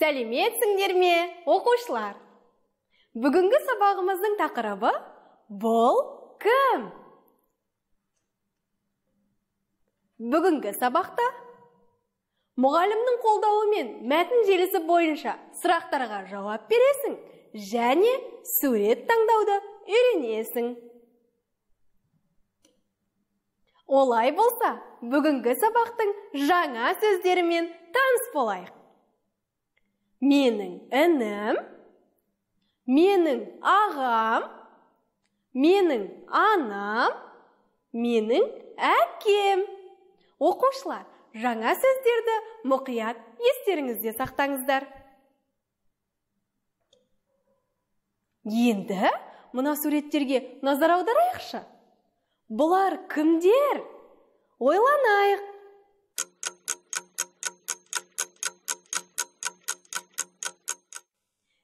сәлеметсіңдер ме оқушылар? Бүгінгі сабағымыздың тақырыбы бұл кім? Бүгінгі сабақта мұғалімнің қолдауымен мәтін желісі бойынша сұрақтарға жауап бересің және сурет таңдауды үйренесің. Олай болса бүгінгі сабақтың жаңа сөздерімен таныс болайық. Менің інім менің ағам менің анам менің әкем. Оқушылар жаңа сөздерді мұқият естеріңізде сақтаңыздар. Енді мына суреттерге назар аударайықшы. Бұлар кімдер? Ойланайық.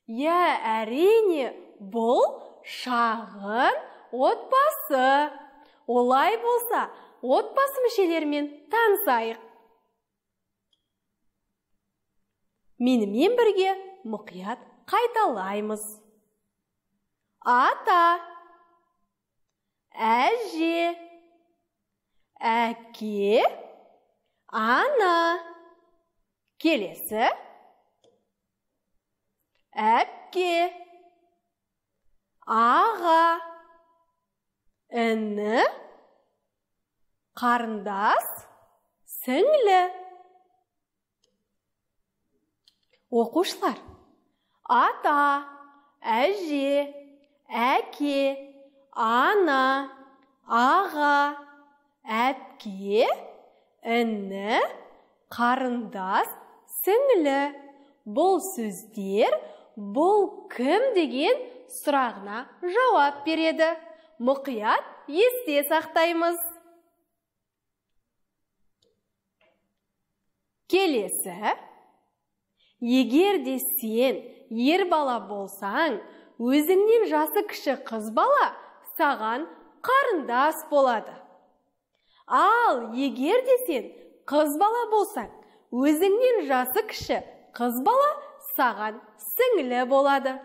Иә әрине бұл шағын отбасы. Олай болса отбасы мүшелерімен танысайық. Менімен бірге мұқият қайталаймыз. Ата әже әке ана. Келесі. Әпке. Аға. Іні. Қарындас. Сіңлі. Оқушылар ата әже әке ана аға әпке іні қарындас сіңлі. Бұл сөздер бұл кім деген сұрағына жауап береді. Мұқият есте сақтаймыз. Келесі. Егер де сен ер бала болсаң өзіңнен жасы кіші қыз бала саған қарындас болады. Ал егер де сен қыз бала болсаң өзіңнен жасы кіші қыз бала саған сіңлі болады.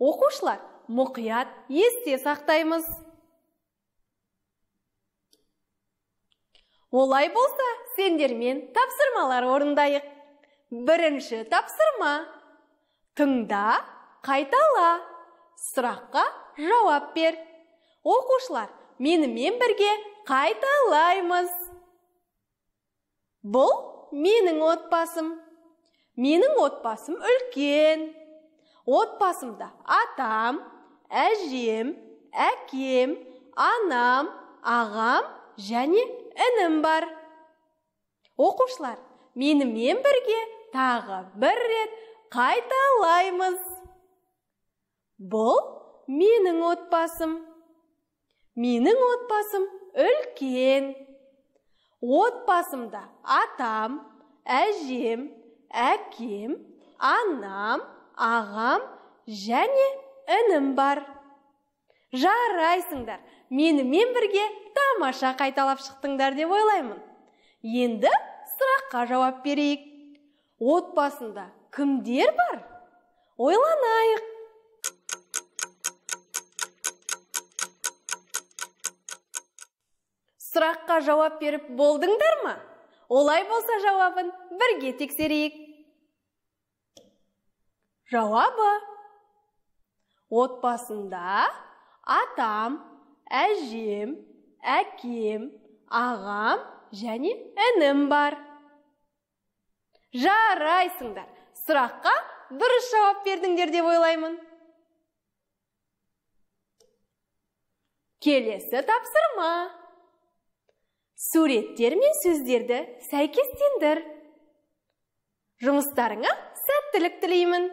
Оқушылар мұқият есте сақтаймыз. Олай болса сендермен тапсырмалар орындайық. Бірінші тапсырма. Тыңда қайтала. Сұраққа жауап бер. Оқушылар менімен бірге қайталаймыз. Бұл менің отбасым. Менің отбасым үлкен. Отбасымда атам әжем әкем анам ағам және інім бар. Оқушылар менімен бірге тағы бір рет қайталаймыз. Бұл менің отбасым. Менің отбасым үлкен. Отбасымда атам әжем әкем анам ағам және інім бар. Жарайсыңдар менімен бірге тамаша қайталап шықтыңдар деп ойлаймын. Енді сұраққа жауап берейік. Отбасында кімдер бар? Ойланайық. Сұраққа жауап беріп болдыңдар ма? Олай болса жауабын бірге тексерейік. Жауабы? Отбасында атам әжем әкем ағам және інім бар. Жарайсыңдар. Сұраққа дұрыс жауап бердіңдер деп ойлаймын. Келесі тапсырма. Суреттер мен сөздерді сәйкестендір. Жұмыстарыңа сәттілік тілеймін.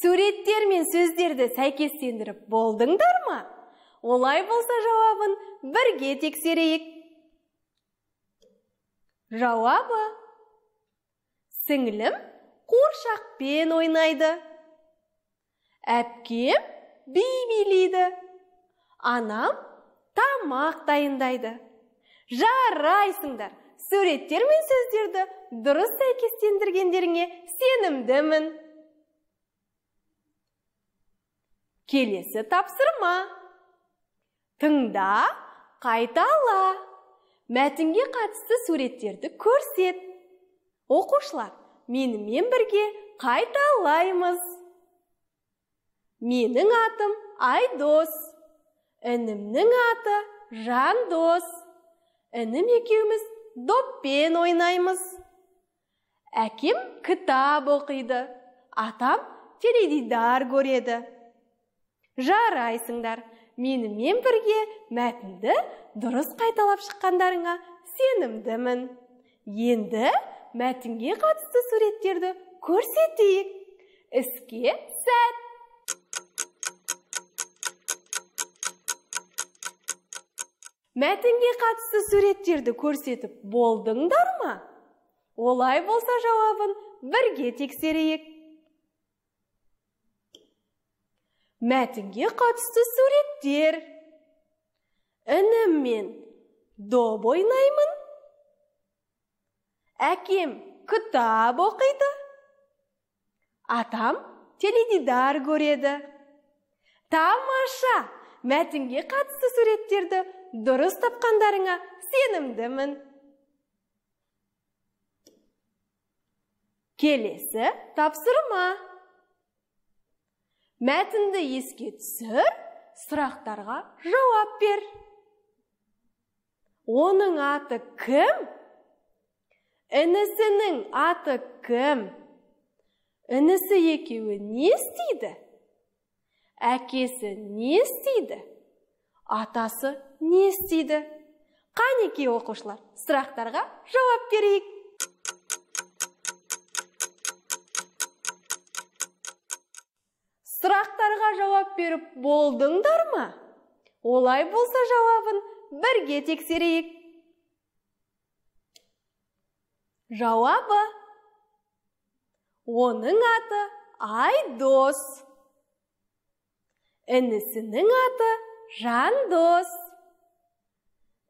Суреттер мен сөздерді сәйкестендіріп болдыңдар ма? Олай болса жауабын бірге тексерейік. Жауабы? Сіңілім қуыршақпен ойнайды. Әпкем би билейді анам тамақ дайындайды. Жарайсыңдар суреттер мен сөздерді дұрыс сәйкестендіргендеріңе сенімдімін. Келесі тапсырма. Тыңда қайтала мәтінге қатысты суреттерді көрсет. Оқушылар менімен бірге қайталаймыз менің атым айдос інімнің аты жандос. Інім екеуміз доппен ойнаймыз. Әкем кітап оқиды атам теледидар көреді. Жарайсыңдар менімен бірге мәтінді дұрыс қайталап шыққандарыңа сенімдімін. Енді мәтінге қатысты суреттерді көрсетейік. Іске сәт мәтінге қатысты суреттерді көрсетіп болдыңдар ма? Олай болса жауабын бірге тексерейік. Мәтінге қатысты суреттер. Ініммен доп ойнаймын. Әкем кітап оқиды. Атам теледидар көреді. Тамаша мәтінге қатысты суреттерді дұрыс тапқандарыңа сенімдімін. Келесі тапсырма. Мәтінді еске түсір сұрақтарға жауап бер. Оның аты кім? Інісінің аты кім? Інісі екеуі не істейді? Әкесі не істейді? Атасы не істейді? Қанекей оқушылар сұрақтарға жауап берейік. Сұрақтарға жауап беріп болдыңдар ма? Олай болса жауабын бірге тексерейік. Жауабы? Оның аты айдос. Інісінің аты жандос.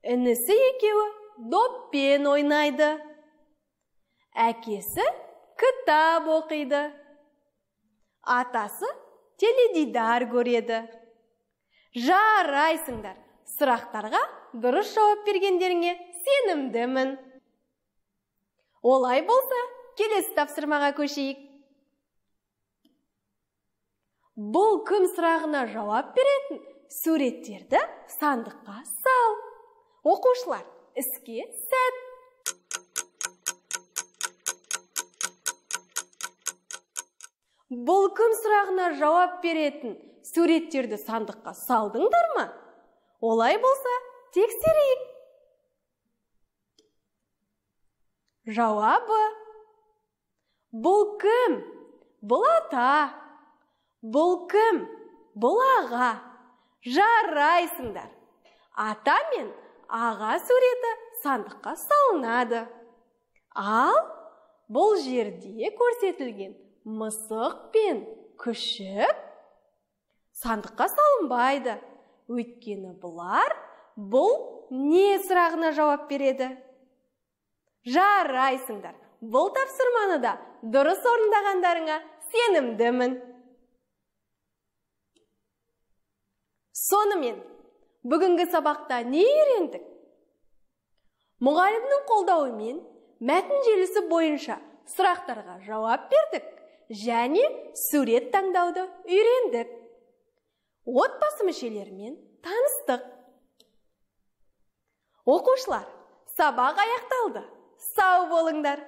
Інісі екеуі доппен ойнайды әкесі кітап оқиды атасы теледидар көреді. Жарайсыңдар. Сұрақтарға дұрыс жауап бергендеріңе сенімдімін. Олай болса келесі тапсырмаға көшейік. Бұл кім сұрағына жауап беретін? Суреттерді сандыққа сал. Оқушылар іске сәт. Бұл кім сұрағына жауап беретін суреттерді сандыққа салдыңдар ма? Олай болса тексерейік. Жауабы. Бұл кім? Бұл ата. Бұл кім? Бұл аға. Жарайсыңдар. Ата мен аға суреті сандыққа салынады. Ал бұл жерде көрсетілген мысық пен күшік сандыққа салынбайды. Өйткені бұлар бұл не сұрағына жауап береді? Жарайсыңдар. Бұл тапсырманы да дұрыс орындағандарыңа сенімдімін. Сонымен бүгінгі сабақта не үйрендік? Мұғалімнің қолдауымен мәтін желісі бойынша сұрақтарға жауап бердік және сурет таңдауды үйрендік. Отбасы мүшелерімен таныстық. Оқушылар сабақ аяқталды. Сау болыңдар!